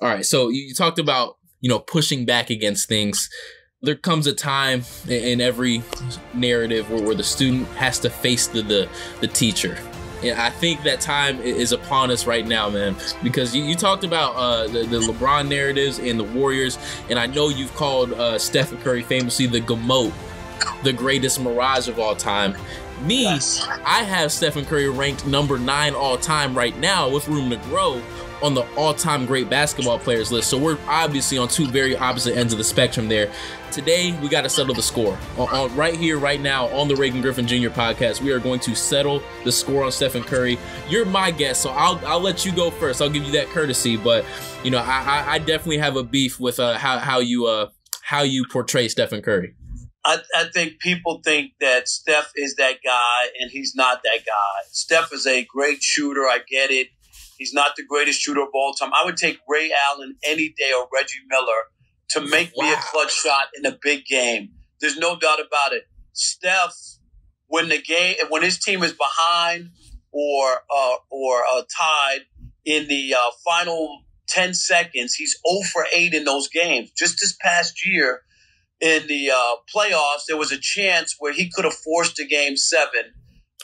All right. So you talked about, you know, pushing back against things. There comes a time in every narrative where, where the student has to face the, the, the teacher. And I think that time is upon us right now, man. Because you, you talked about uh, the, the, LeBron narratives and the Warriors, and I know you've called uh, Stephen Curry famously the GOAT, the greatest mirage of all time. Me, yes. I have Stephen Curry ranked number nine all time right now with room to grow on the all-time great basketball players list. So we're obviously on two very opposite ends of the spectrum there. Today we got to settle the score. On, on, right here, right now, on the Reagan Griffin Jr. podcast, we are going to settle the score on Stephen Curry. You're my guest, so I'll I'll let you go first. I'll give you that courtesy, but you know I I, I definitely have a beef with uh, how how you uh how you portray Stephen Curry. I, I, think people think that Steph is that guy, and he's not that guy. Steph is a great shooter. I get it. He's not the greatest shooter of all time. I would take Ray Allen any day or Reggie Miller to make wow. me a clutch shot in a big game. There's no doubt about it. Steph, when the game, when his team is behind or uh, or uh, tied in the uh, final ten seconds, he's 0 for 8 in those games. Just this past year, in the uh, playoffs, there was a chance where he could have forced a game seven.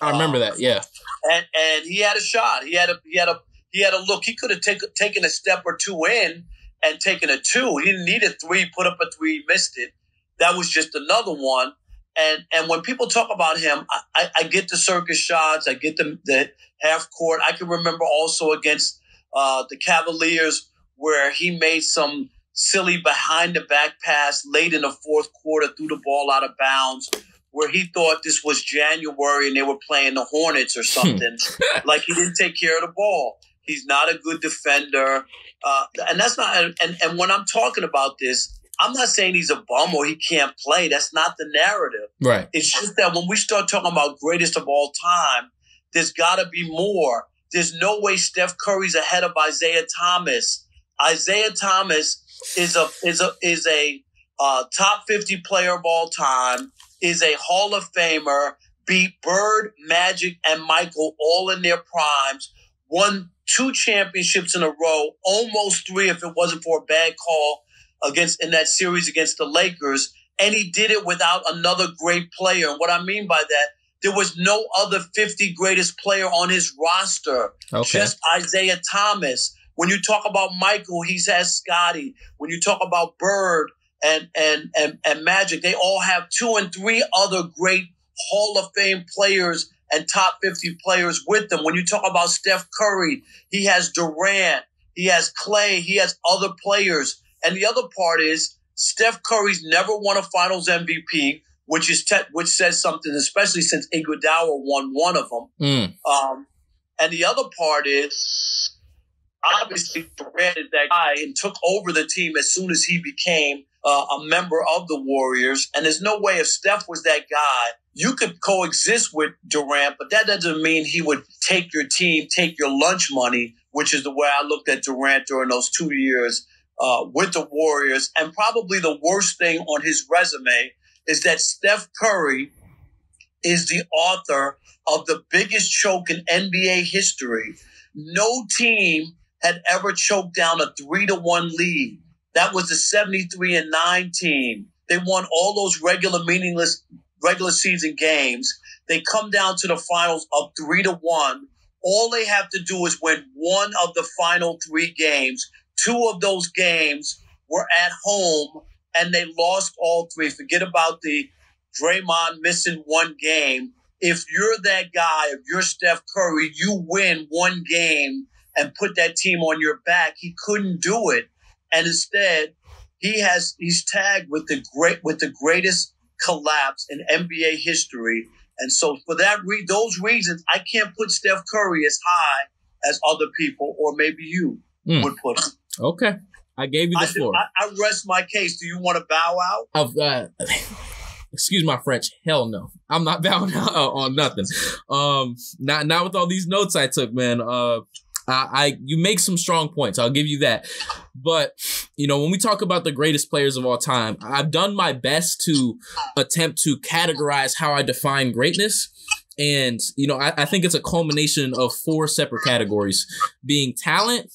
I remember um, that, yeah. And and he had a shot. He had a he had a he had a look. He could have take, taken a step or two in and taken a two. He didn't need a three, put up a three, missed it. That was just another one. And and when people talk about him, I, I get the circus shots. I get the, the half court. I can remember also against uh, the Cavaliers where he made some silly behind the back pass late in the fourth quarter, threw the ball out of bounds, where he thought this was January and they were playing the Hornets or something. like he didn't take care of the ball. He's not a good defender. Uh, and that's not, and, and when I'm talking about this, I'm not saying he's a bum or he can't play. That's not the narrative. Right. It's just that when we start talking about greatest of all time, there's got to be more. There's no way Steph Curry's ahead of Isaiah Thomas. Isaiah Thomas is a is a is a uh, top 50 player of all time, is a Hall of Famer, beat Bird, Magic, and Michael all in their primes, won two championships in a row, almost three if it wasn't for a bad call against in that series against the Lakers, and he did it without another great player. And what I mean by that, there was no other 50 greatest player on his roster, okay. just Isaiah Thomas. When you talk about Michael, he's has Scottie. When you talk about Bird and, and, and, and Magic, they all have two and three other great Hall of Fame players and top 50 players with them. When you talk about Steph Curry, he has Durant, he has Clay, he has other players. And the other part is Steph Curry's never won a Finals MVP, which is te- which says something, especially since Iguodala won one of them. Mm. Um, and the other part is obviously Durant is that guy and took over the team as soon as he became uh, a member of the Warriors. And there's no way if Steph was that guy, you could coexist with Durant, but that doesn't mean he would take your team, take your lunch money, which is the way I looked at Durant during those two years uh, with the Warriors. And probably the worst thing on his resume is that Steph Curry is the author of the biggest choke in NBA history. No team had ever choked down a three to one lead. That was the 73 and 9 team. They won all those regular meaningless regular season games. They come down to the finals up three to one. All they have to do is win one of the final three games. Two of those games were at home and they lost all three. Forget about the Draymond missing one game. If you're that guy, if you're Steph Curry, you win one game and put that team on your back. He couldn't do it. And instead, he has he's tagged with the great with the greatest collapse in NBA history. And so for that re- those reasons, I can't put Steph Curry as high as other people or maybe you mm. would put him. Okay. I gave you the I, floor. I, I, rest my case. Do you want to bow out? Of, uh, excuse my French. Hell no. I'm not bowing out on nothing. Um, not not with all these notes I took, man. Uh, I, you make some strong points. I'll give you that. But you know, when we talk about the greatest players of all time, I've done my best to attempt to categorize how I define greatness. And you know, I, I think it's a culmination of four separate categories: being talent,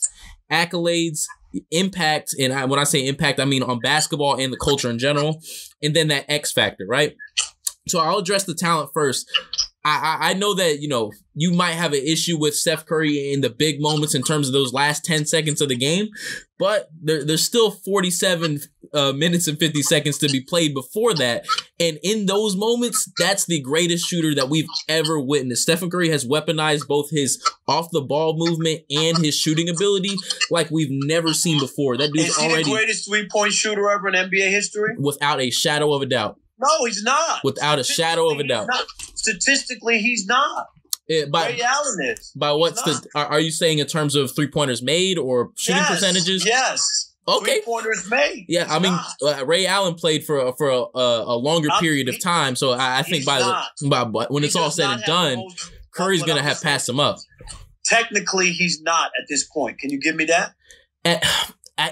accolades, impact, and I, when I say impact, I mean on basketball and the culture in general, and then that X factor, right? So I'll address the talent first. I, I know that you know you might have an issue with Steph Curry in the big moments in terms of those last ten seconds of the game, but there, there's still 47 uh, minutes and 50 seconds to be played before that, and in those moments, that's the greatest shooter that we've ever witnessed. Stephen Curry has weaponized both his off the ball movement and his shooting ability like we've never seen before. That dude's Is he already the greatest three point shooter ever in NBA history? without a shadow of a doubt. No, he's not. Without a shadow of a doubt. Statistically, he's not. Eh, by Ray Allen is. by what's the are, are you saying in terms of three pointers made or shooting Yes, percentages? Yes. Okay. Three pointers made. Yeah, He's I mean not. uh, Ray Allen played for a, for a, a, longer period of time, so I, I think by not. the by, by when He it's all said and done, Curry's gonna I'm have saying. passed him up. Technically, he's not at this point. Can you give me that? And, uh,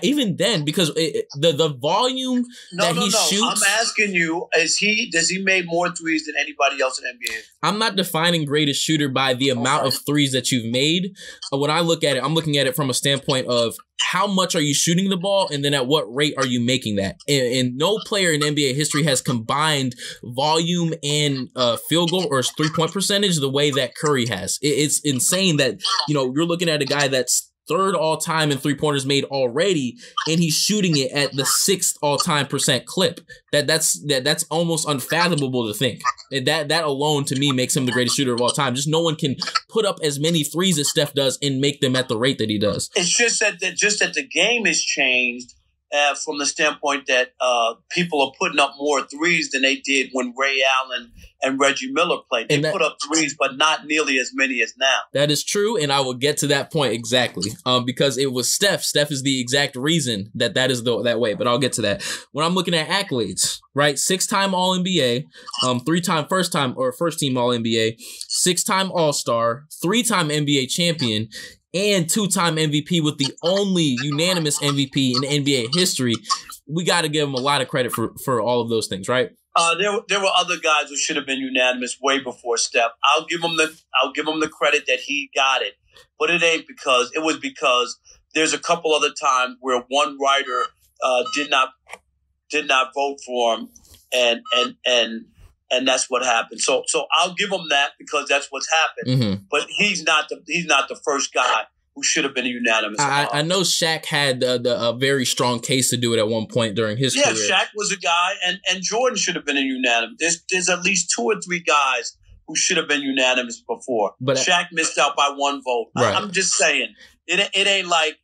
even then, because it, the the volume No, That no, he no. shoots- I'm asking you: Is he? Does he make more threes than anybody else in NBA? I'm not defining greatest shooter by the amount Okay. of threes that you've made. When I look at it, I'm looking at it from a standpoint of how much are you shooting the ball, and then at what rate are you making that? And, and no player in NBA history has combined volume and uh, field goal or three point percentage the way that Curry has. It, it's insane that you know you're looking at a guy that's third all time in three pointers made already, and he's shooting it at the sixth all time percent clip. That that's that that's almost unfathomable to think. And that that alone to me makes him the greatest shooter of all time. Just no one can put up as many threes as Steph does and make them at the rate that he does. It's just that the, just that the game has changed uh, from the standpoint that uh, people are putting up more threes than they did when Ray Allen and Reggie Miller played. They that- put up threes, but not nearly as many as now. That is true, and I will get to that point exactly. Um, because it was Steph. Steph is the exact reason that that is the, that way. But I'll get to that when I'm looking at accolades. Right, six time All NBA, um, three time first time or first team All NBA, six time All Star, three time NBA champion, and two time MVP with the only unanimous MVP in NBA history. We got to give him a lot of credit for for all of those things, right? Uh, there, there were other guys who should have been unanimous way before Steph. I'll give him the, I'll give him the credit that he got it, but it ain't because it was because there's a couple other times where one writer uh, did not, did not vote for him, and and and and that's what happened. So, so I'll give him that because that's what's happened. Mm-hmm. But he's not the, he's not the first guy who should have been unanimous. I, I know Shaq had the, the, a very strong case to do it at one point during his Yeah, career. Shaq was a guy, and, and Jordan should have been a unanimous. There's there's at least two or three guys who should have been unanimous before. But- Shaq missed out by one vote. Right. I, am just saying, it it ain't like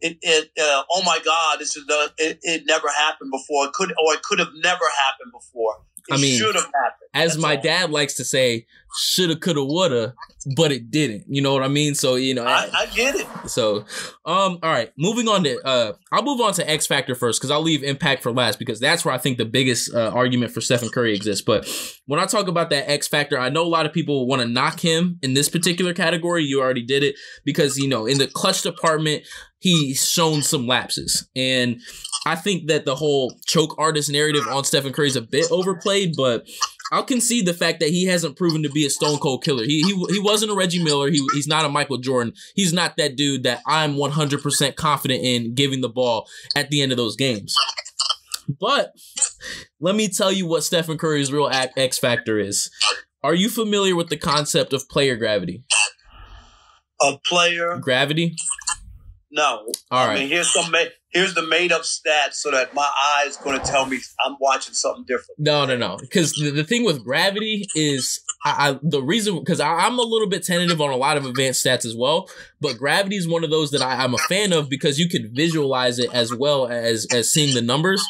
it. it uh, oh my God, this is the it, it never happened before. It could or it could have never happened before. It I mean, happened. As my dad likes to say, shoulda, coulda, woulda, but it didn't. You know what I mean? So you know, I, I get it. so um, all right, moving on to uh, I'll move on to X Factor first because I'll leave Impact for last because that's where I think the biggest uh, argument for Stephen Curry exists. But when I talk about that X Factor, I know a lot of people want to knock him in this particular category. You already did it because you know in the clutch department he's shown some lapses and. I think that the whole choke artist narrative on Stephen Curry is a bit overplayed, but I'll concede the fact that he hasn't proven to be a stone cold killer. He he, he wasn't a Reggie Miller. He, he's not a Michael Jordan. He's not that dude that I'm 100% confident in giving the ball at the end of those games. But let me tell you what Stephen Curry's real X factor is. Are you familiar with the concept of player gravity? A player, Gravity? No. All I mean, here's some ma- here's the made up stats so that my eyes going to tell me I'm watching something different. No, no, no. Because the, the thing with gravity is, I, I the reason because I'm a little bit tentative on a lot of advanced stats as well. But gravity is one of those that I, I'm a fan of because you can visualize it as well as as seeing the numbers.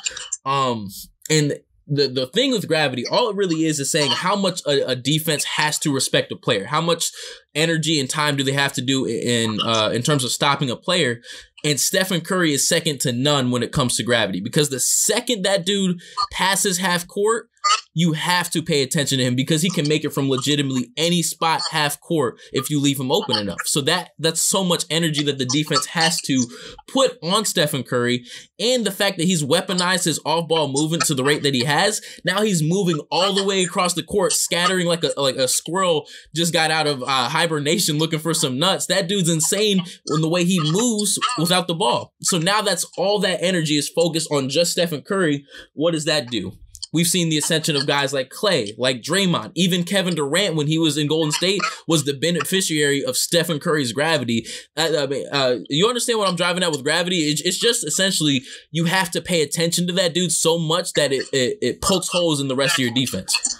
Um, and the the thing with gravity, all it really is is saying how much a, a defense has to respect a player, how much energy and time do they have to do in uh, in terms of stopping a player. And Stephen Curry is second to none when it comes to gravity because the second that dude passes half court, you have to pay attention to him because he can make it from legitimately any spot half court if you leave him open enough. So that that's so much energy that the defense has to put on Stephen Curry and the fact that he's weaponized his off-ball movement to the rate that he has. Now he's moving all the way across the court, scattering like a like a squirrel just got out of uh, hibernation looking for some nuts. That dude's insane in the way he moves without the ball. So now that's all that energy is focused on just Stephen Curry. What does that do? We've seen the ascension of guys like Clay, like Draymond, even Kevin Durant when he was in Golden State was the beneficiary of Stephen Curry's gravity. Uh, I mean, uh, you understand what I'm driving at with gravity? It's, it's, just essentially you have to pay attention to that dude so much that it, it, it pokes holes in the rest of your defense.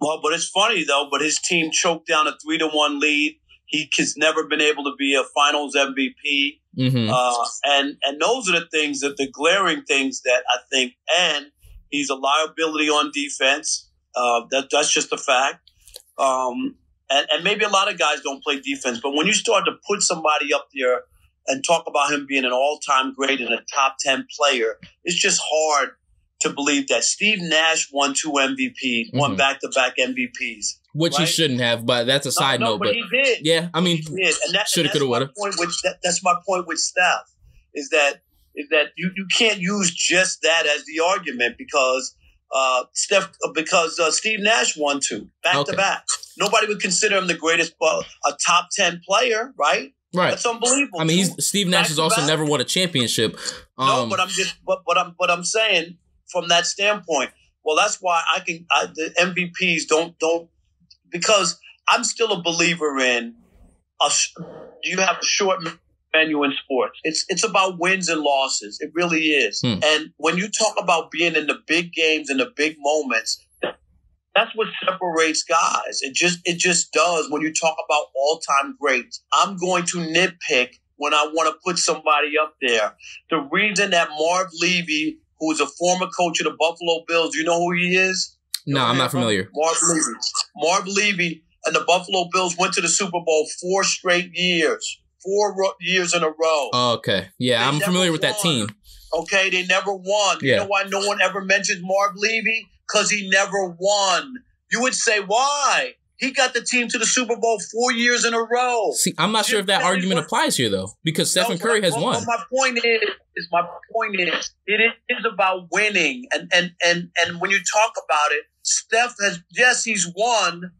Well, but it's funny though. But his team choked down a three to one lead. He has never been able to be a Finals MVP. Mm-hmm. Uh, and and those are the things that the glaring things that I think. And he's a liability on defense. Uh, that that's just a fact. Um, and, and maybe a lot of guys don't play defense, but when you start to put somebody up there and talk about him being an all-time great and a top ten player, it's just hard to believe that Steve Nash won two MVPs, mm-hmm. won back-to-back MVPs. Which right? he shouldn't have, but that's a side no, note. But, but he did. Yeah, I mean, he did, and that have, could have, would have. That, that's my point with Steph is that that you, you can't use just that as the argument because uh, Steph because uh, Steve Nash won two back okay. to back. Nobody would consider him the greatest, uh, a top ten player, right? Right, that's unbelievable. I mean, he's Steve Nash has also back. never won a championship. Um, no, but I'm just, but, but I'm, but I'm saying from that standpoint. Well, that's why I can I, the MVPs don't don't because I'm still a believer in a, you have a short menu in sports. It's it's about wins and losses. It really is. Hmm. And when you talk about being in the big games and the big moments, that's what separates guys. It just it just does when you talk about all time greats. I'm going to nitpick when I want to put somebody up there. The reason that Marv Levy, who is a former coach of the Buffalo Bills, you know who he is? No, I'm not familiar. Marv Levy. Marv Levy and the Buffalo Bills went to the Super Bowl four straight years, four ro- years in a row. Oh, okay, yeah, they I'm familiar with that team. Okay, they never won. Yeah. You know why no one ever mentions Marv Levy? Because he never won. You would say why? He got the team to the Super Bowl four years in a row. See, I'm not sure if that argument applies here though, because Stephen no, Curry has won. My point is, is my point is, it is about winning, and and and and when you talk about it, Steph has yes, he's won,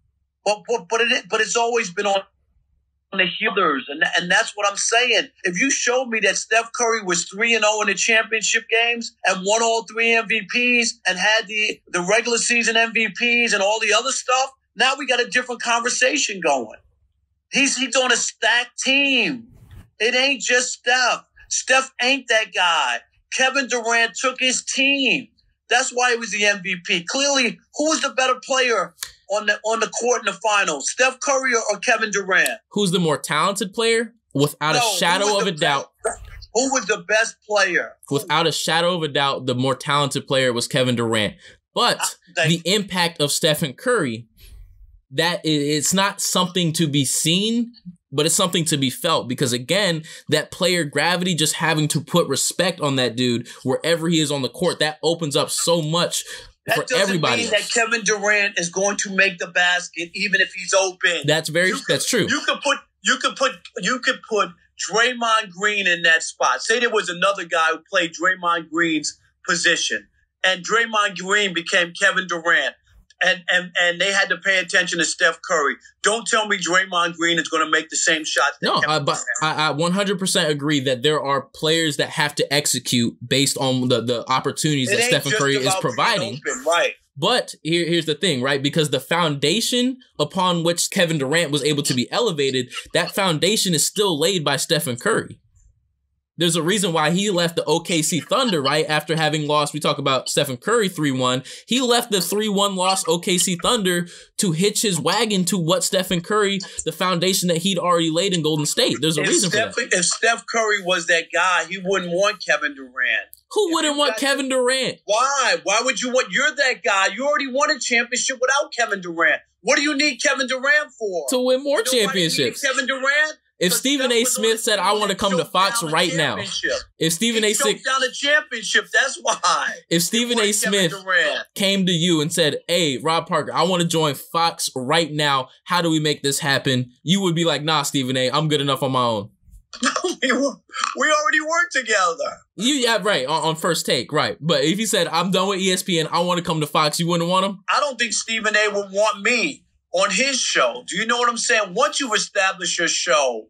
but but but it but it's always been on the healers, and and that's what I'm saying. If you showed me that Steph Curry was three and zero oh in the championship games and won all three MVPs and had the the regular season MVPs and all the other stuff, now we got a different conversation going. He's he's on a stacked team. It ain't just Steph. Steph ain't that guy. Kevin Durant took his team. That's why he was the MVP. Clearly, who was the better player on the on the court in the finals? Steph Curry or, Kevin Durant? Who's the more talented player? Without no, a shadow of a best, doubt. Who was the best player? Without a shadow of a doubt, the more talented player was Kevin Durant. But uh, the impact of Stephen Curry, that it's not something to be seen but it's something to be felt because again, that player gravity, just having to put respect on that dude wherever he is on the court, that opens up so much that for doesn't everybody. Mean that Kevin Durant is going to make the basket even if he's open. That's very that's true. You could put you could put you could put Draymond Green in that spot. Say there was another guy who played Draymond Green's position, and Draymond Green became Kevin Durant and, and and they had to pay attention to Steph Curry. Don't tell me Draymond Green is going to make the same shots. No, uh, but I, I 100% agree that there are players that have to execute based on the, the opportunities it that Stephen Curry is providing. Open, right. But here, here's the thing, right? Because the foundation upon which Kevin Durant was able to be elevated, that foundation is still laid by Stephen Curry. There's a reason why he left the OKC Thunder, right? After having lost, we talk about Stephen Curry 3 1. He left the 3 1 loss OKC Thunder to hitch his wagon to what Stephen Curry, the foundation that he'd already laid in Golden State. There's a if reason Steph, for that. If Steph Curry was that guy, he wouldn't want Kevin Durant. Who if wouldn't want Kevin Durant? Why? Why would you want? You're that guy. You already won a championship without Kevin Durant. What do you need Kevin Durant for? To win more you know championships. Kevin Durant If Stephen A. Smith said, "I want to come to Fox right now," if Stephen A. Smith down the championship, that's why. If Stephen A. Smith came to you and said, "Hey, Rob Parker, I want to join Fox right now. How do we make this happen?" You would be like, "Nah, Stephen A. I'm good enough on my own." we, were, we already worked together. You yeah right on, on, first take right, but if he said I'm done with ESPN, I want to come to Fox, you wouldn't want him. I don't think Stephen A. would want me on his show. Do you know what I'm saying? Once you've established your show,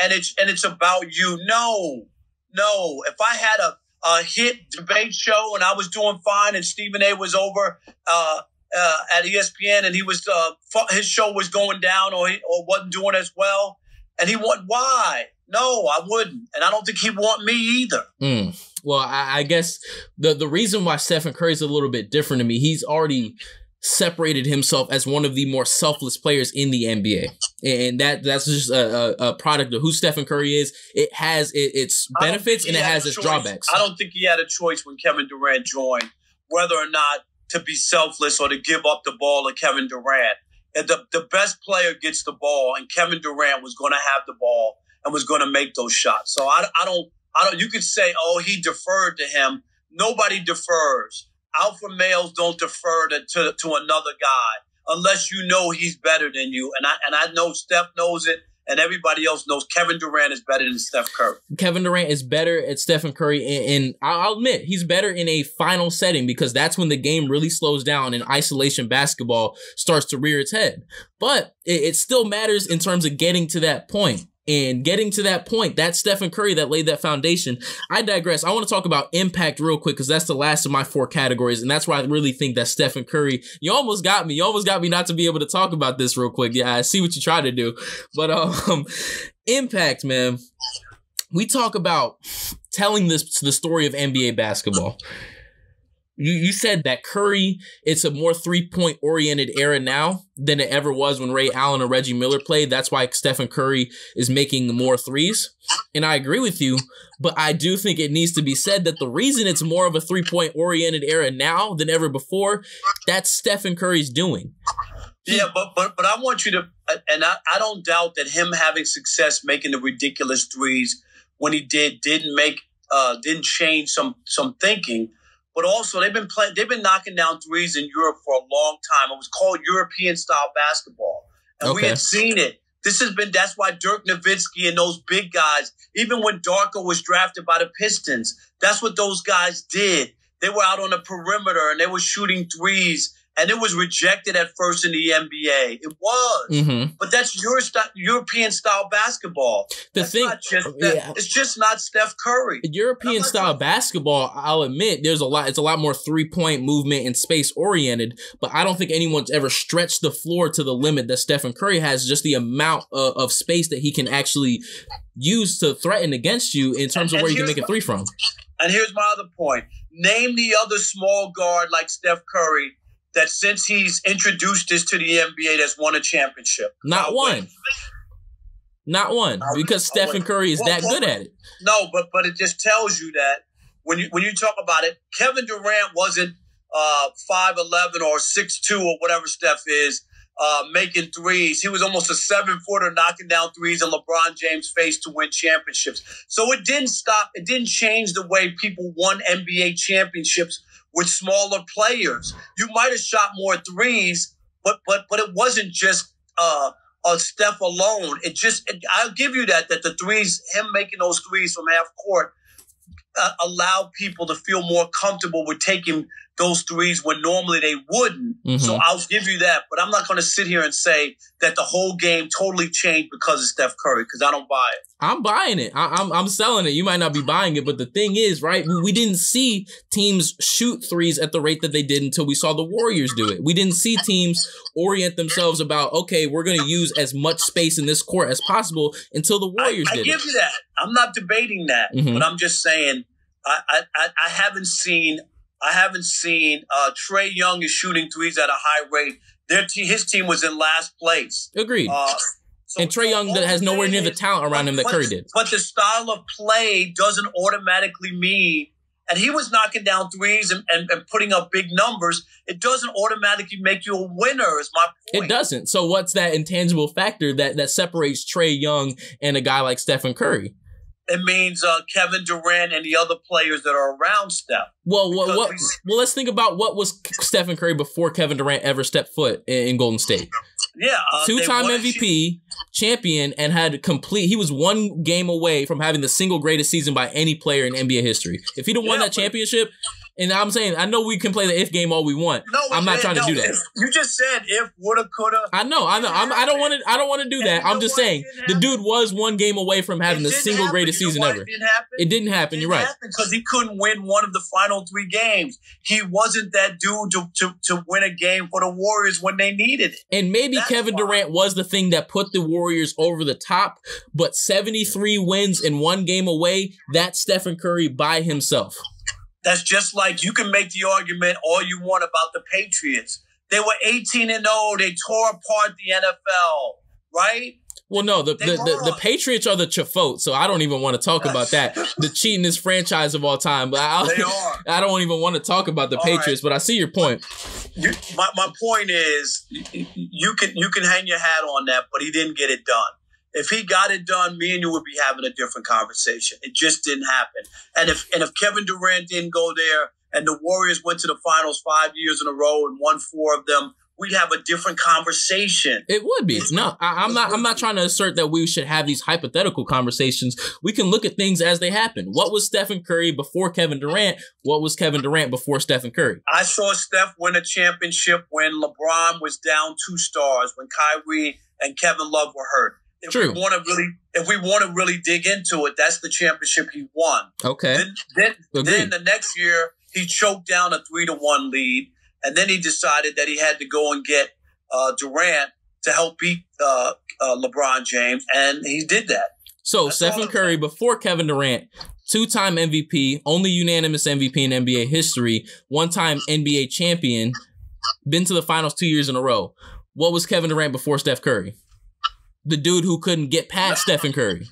and it's and it's about you, no, no. If I had a a hit debate show and I was doing fine, and Stephen A. was over. Uh, uh, at ESPN, and he was uh, his show was going down, or he, or wasn't doing as well, and he went why? No, I wouldn't, and I don't think he'd want me either. Mm. Well, I, I, guess the the reason why Stephen Curry's a little bit different to me, he's already separated himself as one of the more selfless players in the NBA, and that that's just a, a, a product of who Stephen Curry is. It has it, its benefits and it has its drawbacks. I don't think he had a choice when Kevin Durant joined, whether or not to be selfless or to give up the ball to Kevin Durant. And the, the best player gets the ball, and Kevin Durant was going to have the ball and was going to make those shots. So I, I don't, I don't. You could say, oh, he deferred to him. Nobody defers. Alpha males don't defer to, to, to another guy unless you know he's better than you. And I and I know Steph knows it and everybody else knows Kevin Durant is better than Steph Curry. Kevin Durant is better at Stephen Curry, and, and, I'll admit he's better in a final setting because that's when the game really slows down and isolation basketball starts to rear its head. But it, it still matters in terms of getting to that point. And getting to that point, that's Stephen Curry that laid that foundation. I digress. I want to talk about impact real quick because that's the last of my four categories. And that's why I really think that Stephen Curry, you almost got me. You almost got me not to be able to talk about this real quick. Yeah, I see what you try to do. But um impact, man. We talk about telling this the story of NBA basketball you, you said that Curry, it's a more three point oriented era now than it ever was when Ray Allen or Reggie Miller played. That's why Stephen Curry is making more threes. And I agree with you, but I do think it needs to be said that the reason it's more of a three point oriented era now than ever before, that's Stephen Curry's doing. Yeah, but but but I want you to, and I, I don't doubt that him having success making the ridiculous threes when he did didn't make uh didn't change some some thinking but also they've been playing, they've been knocking down threes in Europe for a long time. It was called European style basketball, and okay. we had seen it. This has been that's why Dirk Nowitzki and those big guys, even when Darko was drafted by the Pistons, that's what those guys did. They were out on the perimeter and they were shooting threes and it was rejected at first in the NBA. It was, mm-hmm. but that's your st- European style basketball. The that's thing, just, yeah. it's just not Steph Curry. European style basketball, I'll admit, there's a lot. It's a lot more three point movement and space oriented. But I don't think anyone's ever stretched the floor to the limit that Stephen Curry has. Just the amount of, of space that he can actually use to threaten against you in terms and, of where you can make a three from. And here's my other point: name the other small guard like Steph Curry that since he's introduced this to the NBA that's won a championship? Not one. Not one. Because Stephen Curry is well, that well, good at it. No, but but it just tells you that when you when you talk about it, Kevin Durant wasn't uh five eleven or six two or whatever Steph is. Uh, making threes. He was almost a seven footer knocking down threes in LeBron James' face to win championships. So it didn't stop. It didn't change the way people won NBA championships with smaller players. You might have shot more threes, but but but it wasn't just uh, a Steph alone. It just it, I'll give you that that the threes, him making those threes from half court, uh, allowed people to feel more comfortable with taking those threes when normally they wouldn't. Mm-hmm. So I'll give you that, but I'm not going to sit here and say that the whole game totally changed because of Steph Curry because I don't buy it. I'm buying it. I, am I'm, I'm selling it. You might not be buying it, but the thing is, right? We didn't see teams shoot threes at the rate that they did until we saw the Warriors do it. We didn't see teams orient themselves about okay, we're going to use as much space in this court as possible until the Warriors I, I did. I give it. you that. I'm not debating that, mm-hmm. but I'm just saying I, I I haven't seen I haven't seen uh, Trae Young is shooting threes at a high rate. Their te- his team was in last place. Agreed. Uh, so and Trae Young has nowhere near the talent around him that Curry did. But the style of play doesn't automatically mean and he was knocking down threes and, and, and putting up big numbers, it doesn't automatically make you a winner. Is my point. It doesn't. So what's that intangible factor that that separates Trae Young and a guy like Stephen Curry? It means uh, Kevin Durant and the other players that are around Steph. Well, what, what, well, let's think about what was Stephen Curry before Kevin Durant ever stepped foot in, in Golden State. Yeah, uh, two-time MVP, champion, and had complete. He was one game away from having the single greatest season by any player in NBA history. If he'd have won Yeah, that championship, and I'm saying, I know we can play the if game all we want. No, I'm not trying to do that. you just said if, woulda, coulda. I know, I know. I'm, I don't want to. I don't want to do that. I'm just saying the happen. dude was one game away from having the single happen. greatest You know season ever. It didn't happen. It didn't happen. You're right. Because he couldn't win one of the final three games. He wasn't that dude to, to, to win a game for the Warriors when they needed it. And maybe That's Kevin why. Durant was the thing that put the Warriors over the top, but 73 wins in one game away, that's Stephen Curry by himself. That's just like you can make the argument all you want about the Patriots. They were 18 and 0. They tore apart the NFL, right? Well, no, the, the, the, the. Patriots are the Chafote, so I don't even want to talk about that. The cheatingest franchise of all time. But I, They are. I don't even want to talk about the All right. Patriots, but I see your point. You, my, my point is, you can you can hang your hat on that, but he didn't get it done. If he got it done, me and you would be having a different conversation. It just didn't happen. And if and if Kevin Durant didn't go there, and the Warriors went to the finals five years in a row and won four of them, we'd have a different conversation. It would be. No, I, I'm not I'm not trying to assert that we should have these hypothetical conversations. We can look at things as they happen. What was Stephen Curry before Kevin Durant? What was Kevin Durant before Stephen Curry? I saw Steph win a championship when LeBron was down two stars, when Kyrie and Kevin Love were hurt. If True. we want to really, if we want to really dig into it, that's the championship he won. Okay. Then, then, Agreed. then the next year he choked down a three to one lead, and then he decided that he had to go and get uh, Durant to help beat uh, uh, LeBron James, and he did that. So That's Stephen Curry before Kevin Durant, two-time MVP, only unanimous MVP in NBA history, one-time NBA champion, been to the finals two years in a row. What was Kevin Durant before Steph Curry? The dude who couldn't get past Stephen Curry.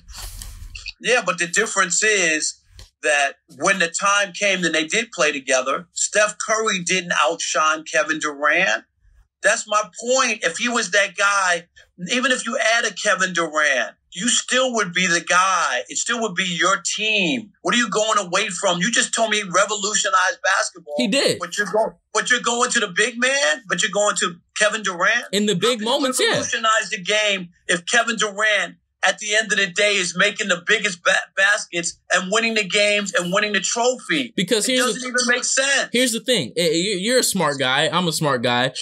Yeah, but the difference is that when the time came that they did play together, Steph Curry didn't outshine Kevin Durant. That's my point. If he was that guy, even if you added Kevin Durant, you still would be the guy. It still would be your team. What are you going away from? You just told me he revolutionized basketball. He did. But you're going but you're going to the big man, but you're going to Kevin Durant. In the big moments, yeah. revolutionize the game if Kevin Durant at the end of the day is making the biggest ba- baskets and winning the games and winning the trophy. Because It here's doesn't the, even make sense. here's the thing. Eh, eh, I- I- You're a smart guy. I'm a smart guy.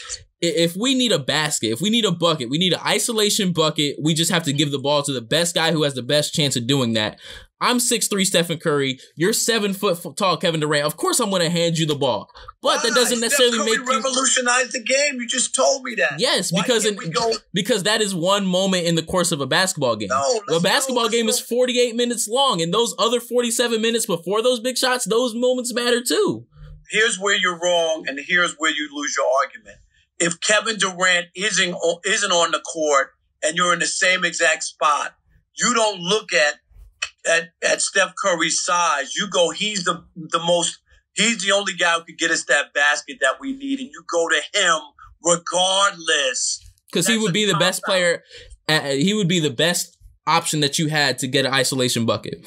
If we need a basket, if we need a bucket, we need an isolation bucket. We just have to give the ball to the best guy who has the best chance of doing that. I'm 6'3 Stephen Curry. You're seven foot tall Kevin Durant. Of course, I'm going to hand you the ball. But that doesn't necessarily make you. revolutionized the game. You just told me that. Yes, Why because in, go? because that is one moment in the course of a basketball game. No, a let's basketball go, game go. is 48 minutes long, and those other 47 minutes before those big shots, those moments matter too. Here's where you're wrong, and here's where you lose your argument. If Kevin Durant isn't isn't on the court and you're in the same exact spot, you don't look at at, at Steph Curry's size. You go, he's the the most. He's the only guy who could get us that basket that we need, and you go to him regardless. because he would be the best player. Uh, he would be the best option that you had to get an isolation bucket.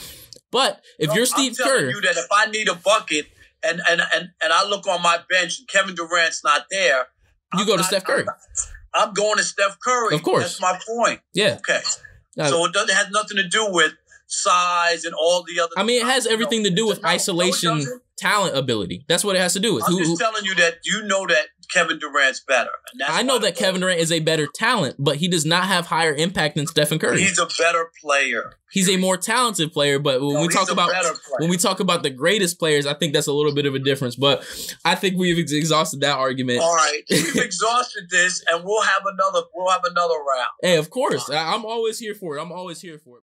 But if No, you're I'm Steve telling Kerr, you that if I need a bucket and and and, and I look on my bench and Kevin Durant's not there, you I'm go to not- Steph Curry. I'm going to Steph Curry. Of course. that's my point. Yeah, Okay, Uh, so it doesn't have nothing to do with size and all the other. I mean, it has everything to do with No, no, isolation, talent ability. That's what it has to do with. I'm Who, just who- telling you that you know that Kevin Durant's better. I know that Kevin Durant is a better talent, but he does not have higher impact than Stephen Curry. He's a better player. He's a more talented player, but when No, we talk about when we talk about the greatest players, I think that's a little bit of a difference. But I think we've ex- exhausted that argument. All right, we've exhausted this, and we'll have another. We'll have another round. Hey, of course, I- I'm always here for it. I'm always here for it.